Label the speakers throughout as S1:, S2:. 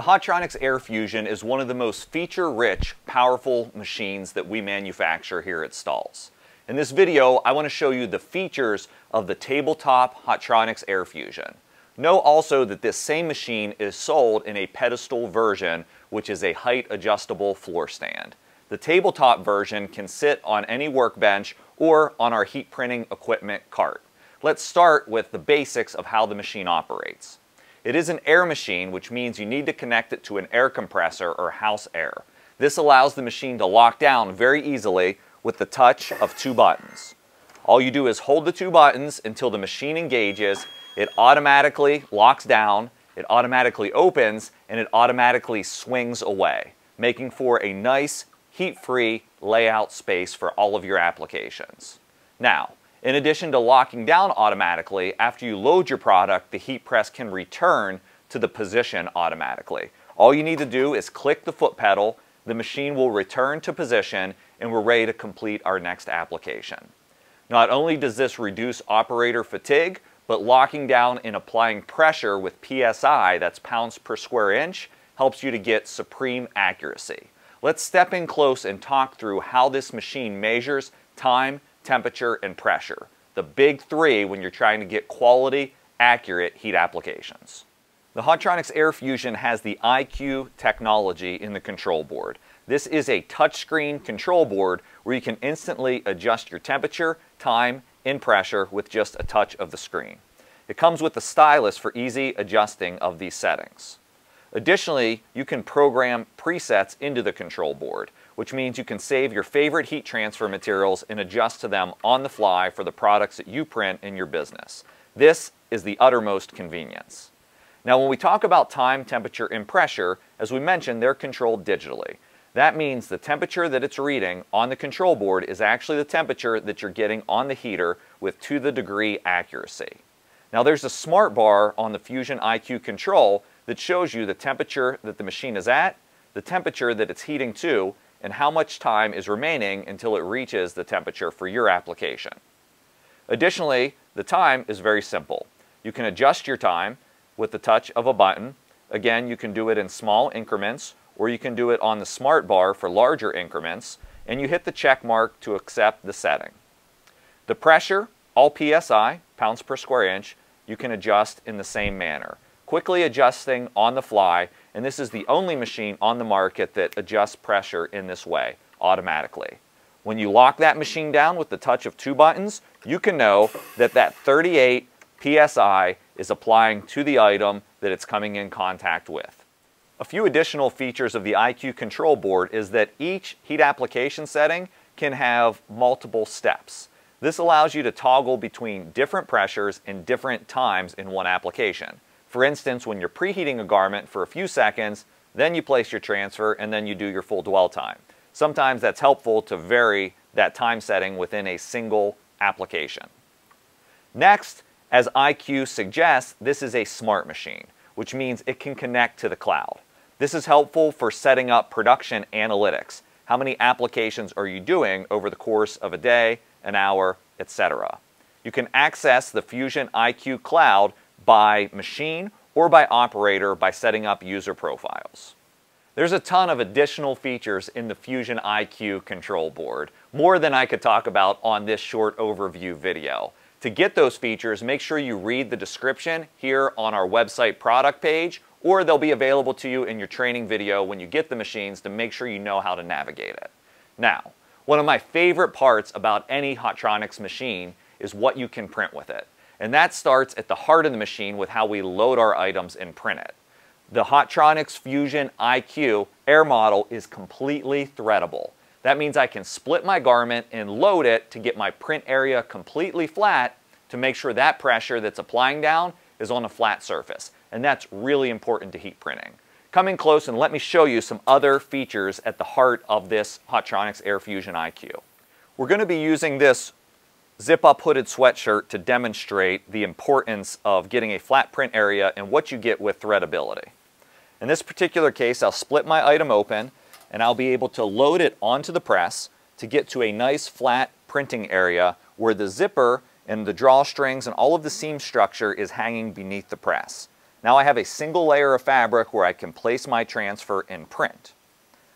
S1: The Hotronix Air Fusion is one of the most feature-rich, powerful machines that we manufacture here at Stahls. In this video, I want to show you the features of the tabletop Hotronix Air Fusion. Know also that this same machine is sold in a pedestal version, which is a height adjustable floor stand. The tabletop version can sit on any workbench or on our heat printing equipment cart. Let's start with the basics of how the machine operates. It is an air machine, which means you need to connect it to an air compressor or house air. This allows the machine to lock down very easily with the touch of two buttons. All you do is hold the two buttons until the machine engages, it automatically locks down, it automatically opens, and it automatically swings away, making for a nice, heat-free layout space for all of your applications. Now, in addition to locking down automatically, after you load your product, the heat press can return to the position automatically. All you need to do is click the foot pedal, the machine will return to position, and we're ready to complete our next application. Not only does this reduce operator fatigue, but locking down and applying pressure with PSI, that's pounds per square inch, helps you to get supreme accuracy. Let's step in close and talk through how this machine measures time temperature, and pressure. The big three when you're trying to get quality, accurate heat applications. The Hotronix Air Fusion has the IQ technology in the control board. This is a touchscreen control board where you can instantly adjust your temperature, time, and pressure with just a touch of the screen. It comes with a stylus for easy adjusting of these settings. Additionally, you can program presets into the control board which means you can save your favorite heat transfer materials and adjust to them on the fly for the products that you print in your business. This is the uttermost convenience. Now when we talk about time, temperature, and pressure, as we mentioned, they're controlled digitally. That means the temperature that it's reading on the control board is actually the temperature that you're getting on the heater with to the degree accuracy. Now there's a smart bar on the Fusion IQ control that shows you the temperature that the machine is at, the temperature that it's heating to, and how much time is remaining until it reaches the temperature for your application. Additionally, the time is very simple. You can adjust your time with the touch of a button. Again, you can do it in small increments or you can do it on the smart bar for larger increments and you hit the check mark to accept the setting. The pressure, all PSI, pounds per square inch, you can adjust in the same manner quickly adjusting on the fly, and this is the only machine on the market that adjusts pressure in this way automatically. When you lock that machine down with the touch of two buttons, you can know that that 38 PSI is applying to the item that it's coming in contact with. A few additional features of the IQ control board is that each heat application setting can have multiple steps. This allows you to toggle between different pressures and different times in one application. For instance, when you're preheating a garment for a few seconds, then you place your transfer and then you do your full dwell time. Sometimes that's helpful to vary that time setting within a single application. Next, as IQ suggests, this is a smart machine, which means it can connect to the cloud. This is helpful for setting up production analytics. How many applications are you doing over the course of a day, an hour, etc. You can access the Fusion IQ Cloud by machine or by operator by setting up user profiles. There's a ton of additional features in the Fusion IQ control board, more than I could talk about on this short overview video. To get those features, make sure you read the description here on our website product page, or they'll be available to you in your training video when you get the machines to make sure you know how to navigate it. Now, one of my favorite parts about any Hotronix machine is what you can print with it. And that starts at the heart of the machine with how we load our items and print it. The Hotronix Fusion IQ air model is completely threadable. That means I can split my garment and load it to get my print area completely flat to make sure that pressure that's applying down is on a flat surface. And that's really important to heat printing. Come in close and let me show you some other features at the heart of this Hotronix Air Fusion IQ. We're going to be using this zip-up hooded sweatshirt to demonstrate the importance of getting a flat print area and what you get with threadability. In this particular case, I'll split my item open and I'll be able to load it onto the press to get to a nice flat printing area where the zipper and the drawstrings and all of the seam structure is hanging beneath the press. Now I have a single layer of fabric where I can place my transfer and print.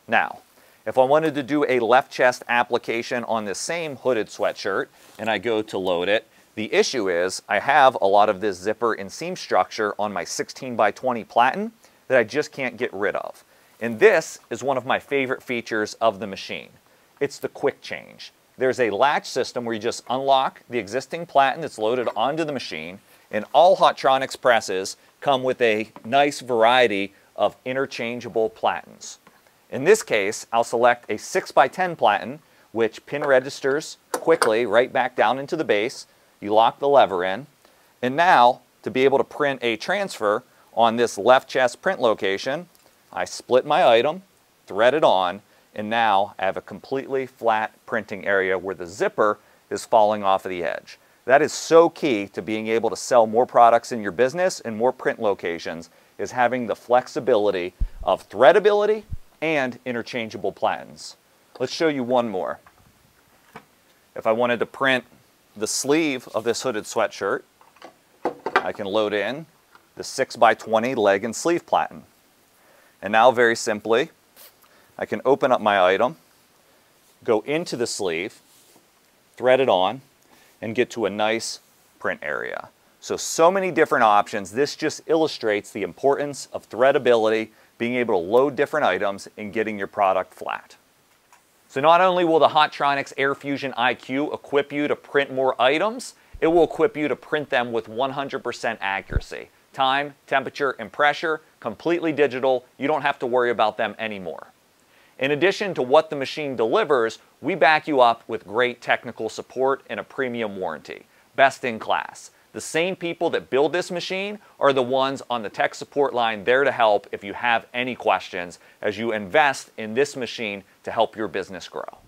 S1: Now, if I wanted to do a left chest application on this same hooded sweatshirt and I go to load it, the issue is I have a lot of this zipper and seam structure on my 16 by 20 platen that I just can't get rid of. And this is one of my favorite features of the machine. It's the quick change. There's a latch system where you just unlock the existing platen that's loaded onto the machine and all Hotronix presses come with a nice variety of interchangeable platens. In this case, I'll select a 6x10 platen, which pin registers quickly right back down into the base. You lock the lever in. And now, to be able to print a transfer on this left chest print location, I split my item, thread it on, and now I have a completely flat printing area where the zipper is falling off of the edge. That is so key to being able to sell more products in your business and more print locations is having the flexibility of threadability and interchangeable platens. Let's show you one more. If I wanted to print the sleeve of this hooded sweatshirt, I can load in the 6x20 leg and sleeve platen. And now very simply, I can open up my item, go into the sleeve, thread it on, and get to a nice print area. So, so many different options. This just illustrates the importance of threadability being able to load different items and getting your product flat. So not only will the Hotronix Air Fusion IQ equip you to print more items, it will equip you to print them with 100% accuracy. Time, temperature, and pressure, completely digital. You don't have to worry about them anymore. In addition to what the machine delivers, we back you up with great technical support and a premium warranty. Best in class. The same people that build this machine are the ones on the tech support line there to help if you have any questions as you invest in this machine to help your business grow.